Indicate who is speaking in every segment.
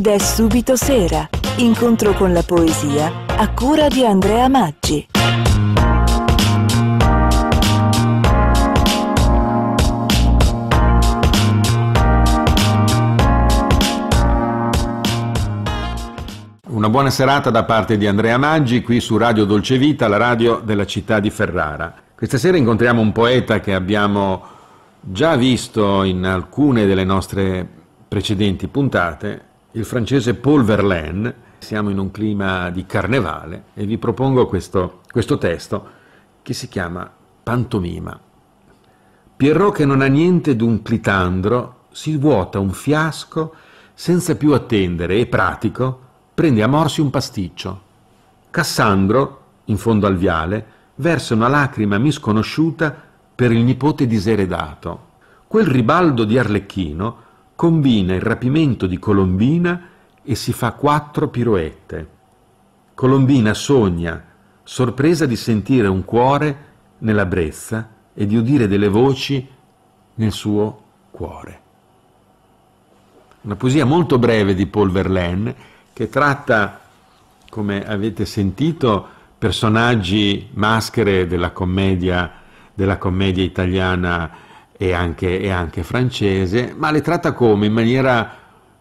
Speaker 1: Ed è subito sera. Incontro con la poesia a cura di Andrea Maggi.
Speaker 2: Una buona serata da parte di Andrea Maggi qui su Radio Dolce Vita, la radio della città di Ferrara. Questa sera incontriamo un poeta che abbiamo già visto in alcune delle nostre precedenti puntate, il francese Paul Verlaine. Siamo in un clima di carnevale e vi propongo questo, questo testo che si chiama Pantomima. Pierrot che non ha niente d'un clitandro si vuota un fiasco senza più attendere e pratico prende a morsi un pasticcio. Cassandro, in fondo al viale, versa una lacrima misconosciuta per il nipote diseredato. Quel ribaldo di Arlecchino combina il rapimento di Colombina e si fa quattro piroette. Colombina sogna, sorpresa di sentire un cuore nella brezza e di udire delle voci nel suo cuore. Una poesia molto breve di Paul Verlaine che tratta, come avete sentito, personaggi maschere della commedia, della commedia italiana e anche, e anche francese, ma le tratta come? In maniera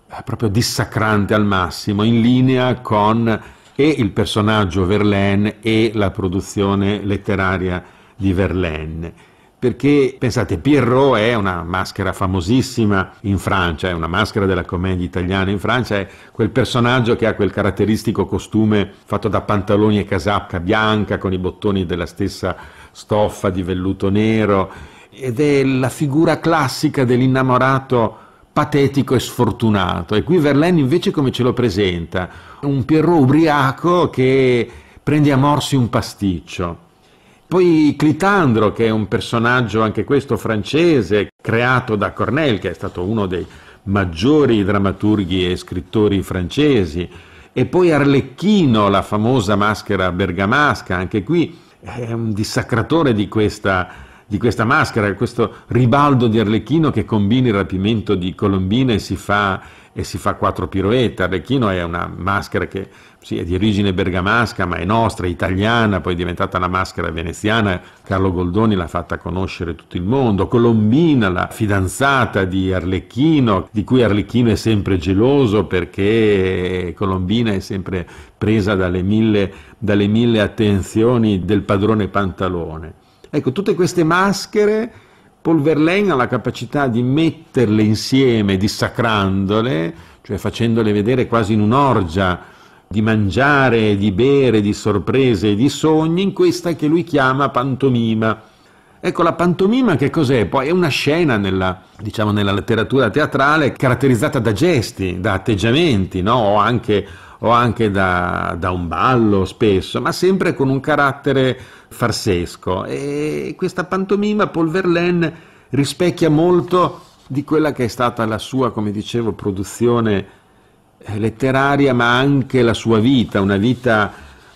Speaker 2: eh, proprio dissacrante al massimo, in linea con e il personaggio Verlaine e la produzione letteraria di Verlaine perché pensate Pierrot è una maschera famosissima in Francia, è una maschera della commedia italiana in Francia, è quel personaggio che ha quel caratteristico costume fatto da pantaloni e casacca bianca con i bottoni della stessa stoffa di velluto nero ed è la figura classica dell'innamorato patetico e sfortunato. E qui Verlaine invece come ce lo presenta? Un Pierrot ubriaco che prende a morsi un pasticcio. Poi Clitandro, che è un personaggio anche questo francese, creato da Cornell, che è stato uno dei maggiori drammaturghi e scrittori francesi, e poi Arlecchino, la famosa maschera bergamasca, anche qui è un dissacratore di questa, di questa maschera, questo ribaldo di Arlecchino che combina il rapimento di Colombina e si fa, e si fa quattro piroette. Arlecchino è una maschera che sì, è di origine bergamasca, ma è nostra, è italiana, poi è diventata una maschera veneziana, Carlo Goldoni l'ha fatta conoscere tutto il mondo, Colombina, la fidanzata di Arlecchino, di cui Arlecchino è sempre geloso perché Colombina è sempre presa dalle mille, dalle mille attenzioni del padrone Pantalone. Ecco, tutte queste maschere Paul Verlaine ha la capacità di metterle insieme, dissacrandole, cioè facendole vedere quasi in un'orgia, di mangiare, di bere, di sorprese di sogni in questa che lui chiama pantomima. Ecco, la pantomima che cos'è? Poi è una scena nella, diciamo, nella letteratura teatrale caratterizzata da gesti, da atteggiamenti, no? o anche, o anche da, da, un ballo spesso, ma sempre con un carattere farsesco. E questa pantomima Paul Verlaine rispecchia molto di quella che è stata la sua, come dicevo, produzione eh, letteraria, ma anche la sua vita, una vita,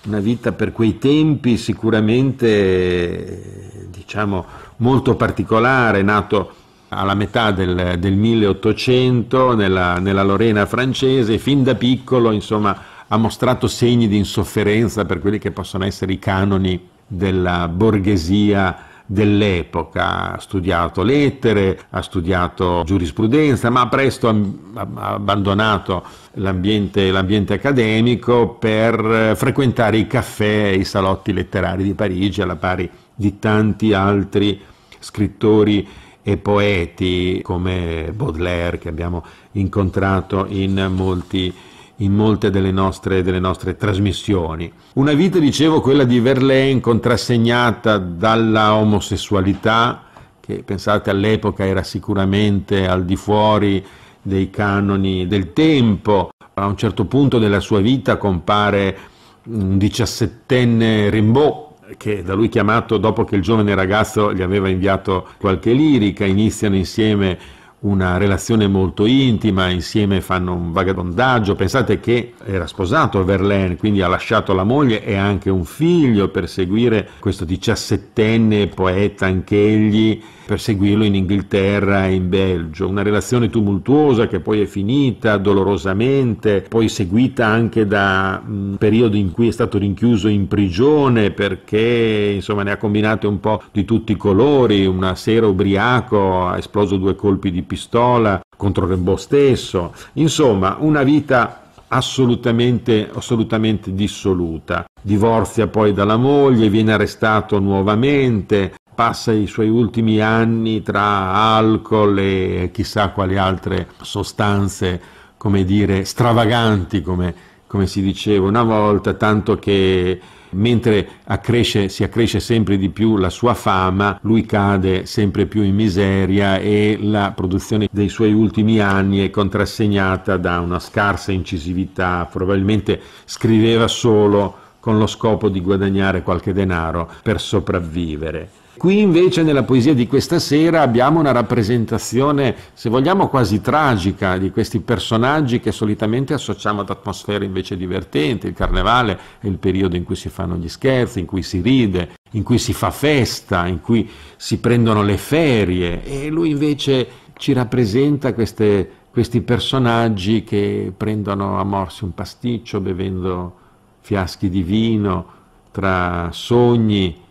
Speaker 2: una vita per quei tempi sicuramente diciamo, molto particolare, nato alla metà del, del 1800 nella, nella, Lorena francese, fin da piccolo insomma, ha mostrato segni di insofferenza per quelli che possono essere i canoni della borghesia dell'epoca, ha studiato lettere, ha studiato giurisprudenza, ma presto ha abbandonato l'ambiente, l'ambiente accademico per frequentare i caffè e i salotti letterari di Parigi alla pari di tanti altri scrittori e poeti come Baudelaire che abbiamo incontrato in molti in molte delle nostre, delle nostre, trasmissioni. Una vita, dicevo, quella di Verlaine contrassegnata dalla omosessualità, che pensate all'epoca era sicuramente al di fuori dei canoni del tempo. A un certo punto della sua vita compare un diciassettenne Rimbaud, che da lui chiamato dopo che il giovane ragazzo gli aveva inviato qualche lirica, iniziano insieme una relazione molto intima, insieme fanno un vagabondaggio. Pensate che era sposato Verlaine, quindi ha lasciato la moglie e anche un figlio per seguire questo diciassettenne poeta anch'egli, per seguirlo in Inghilterra e in Belgio. Una relazione tumultuosa che poi è finita dolorosamente, poi seguita anche da un periodo in cui è stato rinchiuso in prigione perché insomma ne ha combinate un po' di tutti i colori. Una sera ubriaco ha esploso due colpi di pistola contro Rimbaud stesso, insomma una vita assolutamente, assolutamente dissoluta. Divorzia poi dalla moglie, viene arrestato nuovamente, passa i suoi ultimi anni tra alcol e chissà quali altre sostanze, come dire, stravaganti, come, come si diceva una volta, tanto che mentre accresce, si accresce sempre di più la sua fama, lui cade sempre più in miseria e la produzione dei suoi ultimi anni è contrassegnata da una scarsa incisività, probabilmente scriveva solo con lo scopo di guadagnare qualche denaro per sopravvivere. Qui invece nella poesia di questa sera abbiamo una rappresentazione, se vogliamo, quasi tragica di questi personaggi che solitamente associamo ad atmosfere invece divertenti. Il carnevale è il periodo in cui si fanno gli scherzi, in cui si ride, in cui si fa festa, in cui si prendono le ferie e lui invece ci rappresenta queste, questi personaggi che prendono a morsi un pasticcio bevendo fiaschi di vino tra sogni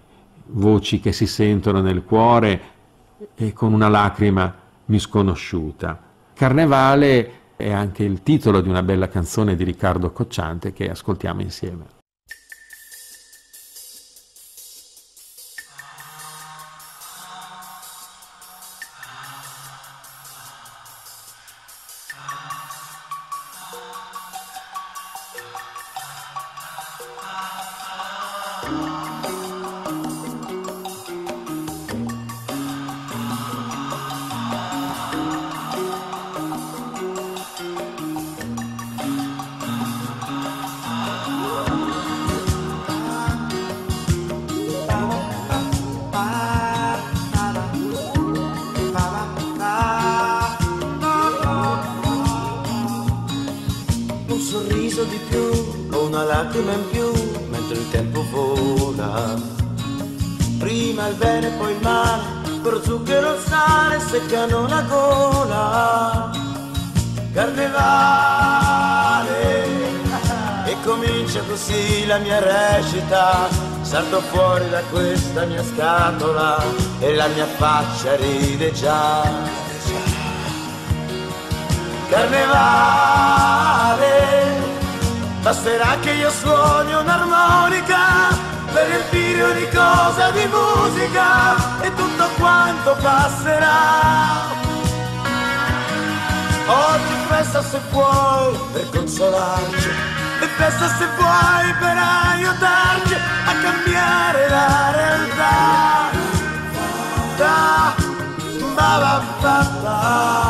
Speaker 2: voci che si sentono nel cuore e con una lacrima misconosciuta. Carnevale è anche il titolo di una bella canzone di Riccardo Cocciante che ascoltiamo insieme.
Speaker 3: Lacrima in più mentre il tempo vola. Prima il bene, poi il male, per zucchero sale seccano la gola. Carnevale, e comincia così la mia recita. Salto fuori da questa mia scatola e la mia faccia ride già. Carnevale Basterà che io suoni un'armonica per riempire ogni cosa di musica e tutto quanto passerà. Oggi festa se vuoi per consolarci e festa se vuoi per aiutarci a cambiare la realtà. Da, ba, ba, ba,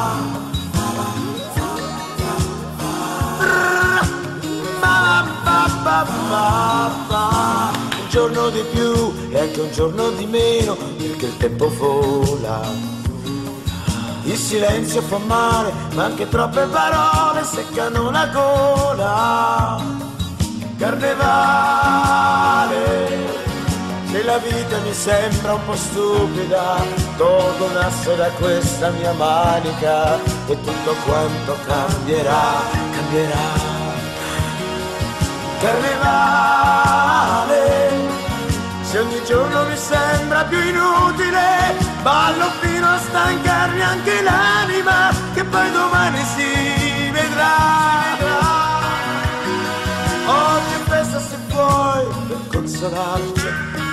Speaker 3: ba. un giorno di più e anche un giorno di meno perché il tempo vola. Il silenzio fa male, ma anche troppe parole seccano la gola. Carnevale, se la vita mi sembra un po' stupida, tolgo un asse da questa mia manica e tutto quanto cambierà, cambierà carnevale. Se ogni giorno mi sembra più inutile, ballo fino a stancarmi anche l'anima, che poi domani si vedrà. Oggi è festa se vuoi per consolarci,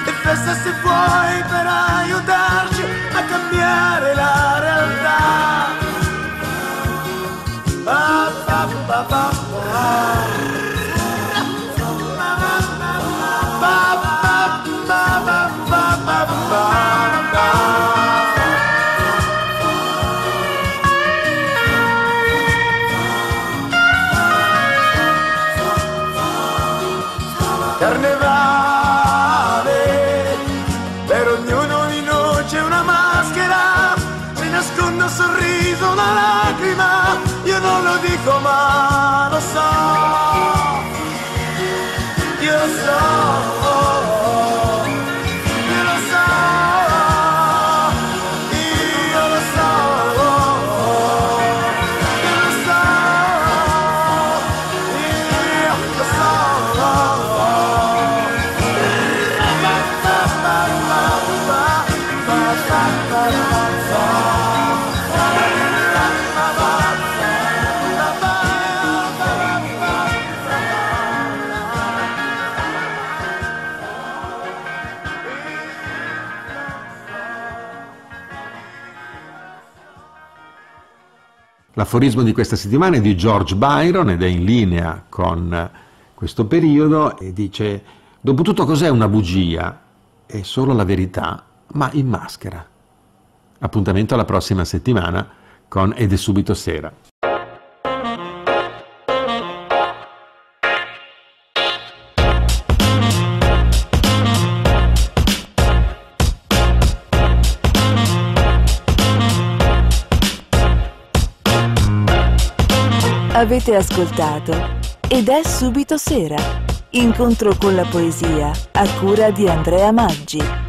Speaker 3: è festa se vuoi per aiutarci a cambiare la realtà. Ba, ba, ba, per ognuno di noi c'è una maschera, si nasconde solo viso una lacrima, io non lo dico ma lo so, io lo so.
Speaker 2: L'aforismo di questa settimana è di George Byron ed è in linea con questo periodo e dice Dopotutto cos'è una bugia? È solo la verità, ma in maschera. Appuntamento alla prossima settimana con Ed è subito sera.
Speaker 1: Avete ascoltato Ed è subito sera. Incontro con la poesia a cura di Andrea Maggi.